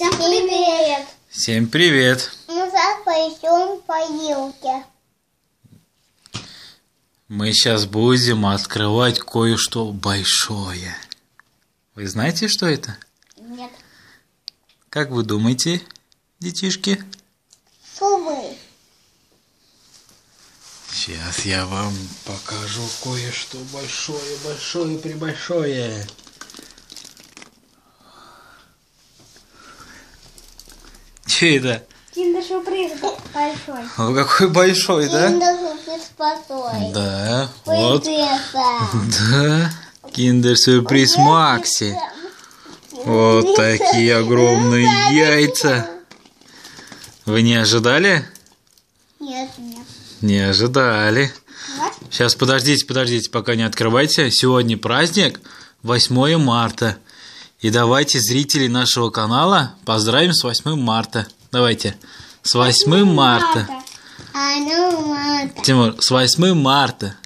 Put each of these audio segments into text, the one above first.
Всем привет! Всем привет! Мы сейчас пойдем по елке. Мы сейчас будем открывать кое-что большое. Вы знаете, что это? Нет. Как вы думаете, детишки? Сувы. Сейчас я вам покажу кое-что большое, большое, прибольшое. Че это? Киндер сюрприз большой. О, какой большой, да? Киндер сюрприз большой. Да, вот. Да, киндер-сюрприз Макси. Вот такие огромные яйца. Вы не ожидали? Нет, нет. Не ожидали. Сейчас подождите, подождите, пока не открывайте. Сегодня праздник, 8 марта. И давайте зрителей нашего канала поздравим с 8 марта. Давайте. С 8 марта. Тимур, с 8 марта.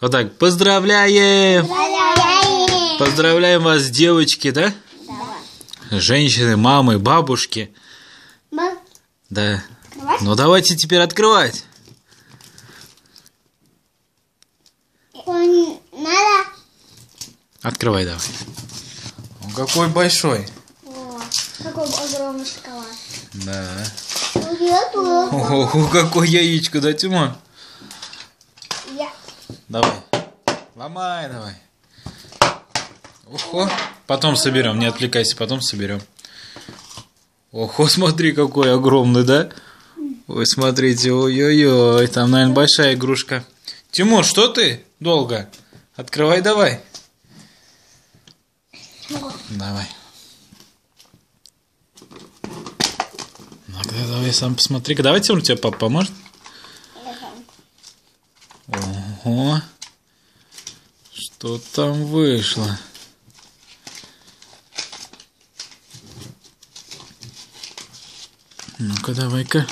Вот так. Поздравляем! Давай. Поздравляем вас, девочки, да? Давай. Женщины, мамы, бабушки. Ма- Да. Давай. Ну давайте теперь открывать. Он- Надо. Открывай давай. Он какой большой. О, какой огромный шоколад. Да. Ого, какое яичко, да, Тимон? Я. Давай. Ломай давай. Ого. Потом соберем, не отвлекайся, потом соберем. Ого, смотри, какой огромный, да? Ой, смотрите, ой-ой-ой, там, наверное, большая игрушка. Тимур, что ты долго? Открывай давай. Давай. Ну-ка, давай сам посмотри-ка. Давай, Тимур, тебе папа поможет? Ого. Что там вышло? Ну-ка, давай-ка.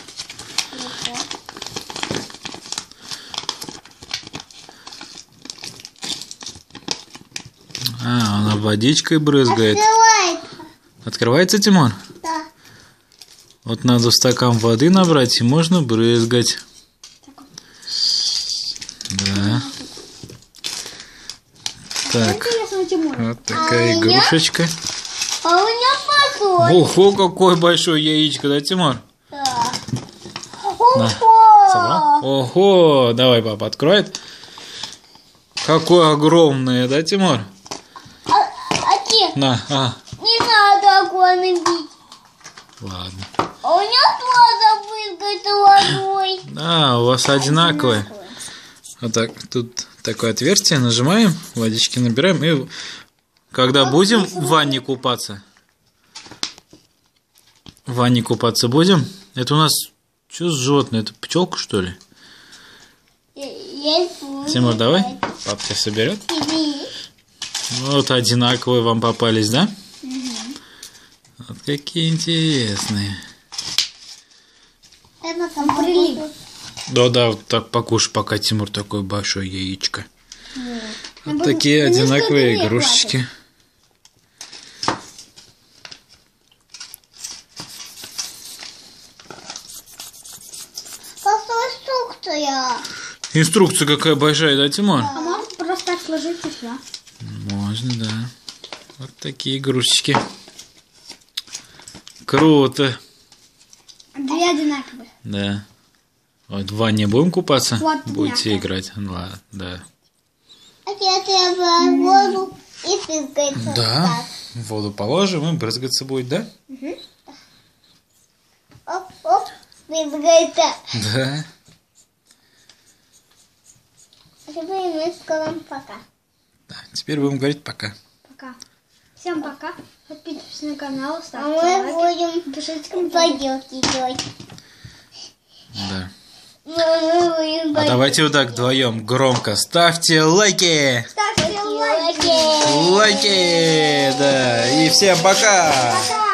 А, она водичкой брызгает. Открывай. Открывается, Тимон? Да. Вот надо в стакан воды набрать, и можно брызгать. Да. Так, Тимур. вот такая А у меня? игрушечка. А у меня большой. Ого, какое большое яичко, да, Тимур? Да. Ого. Собрал? Ого, давай папа откроет. Какое огромное, да, Тимур? А, а На, а, не надо окон бить. ладно. А у меня тоже прыгает водой. А, у вас одинаковое. Вот так, тут такое отверстие, нажимаем, водички набираем, и когда будем в ванне купаться, в ванне купаться будем, это у нас, что за животное, это пчелка, что ли? Есть Тимур, давай, тебя соберет. Вот одинаковые вам попались, да? Вот какие интересные. Это там прилип. Да-да, вот так покушай, пока Тимур такое большое яичко. Вот буду- такие ну, одинаковые игрушечки. Какая инструкция? Инструкция какая большая, да, Тимур? А можно просто так сложить и все. Можно, да. Вот такие игрушечки. Круто. Две одинаковые. Да. Вот в ванне будем купаться? Вот, Будете да. играть? Ну, Ладно, да. А я треба воду и прыгается. Да. В воду положим и брызгаться будет, да? Оп, оп, прыгается. Да. А теперь мы скажем пока. Да, Теперь будем говорить пока. Пока. Всем пока. Подписывайтесь на канал, А ставьте мы лайки. будем Пишите поделки делать. Да. А давайте вот так вдвоем громко ставьте лайки! Ставьте лайки. Лайки! Да. И всем пока! Пока.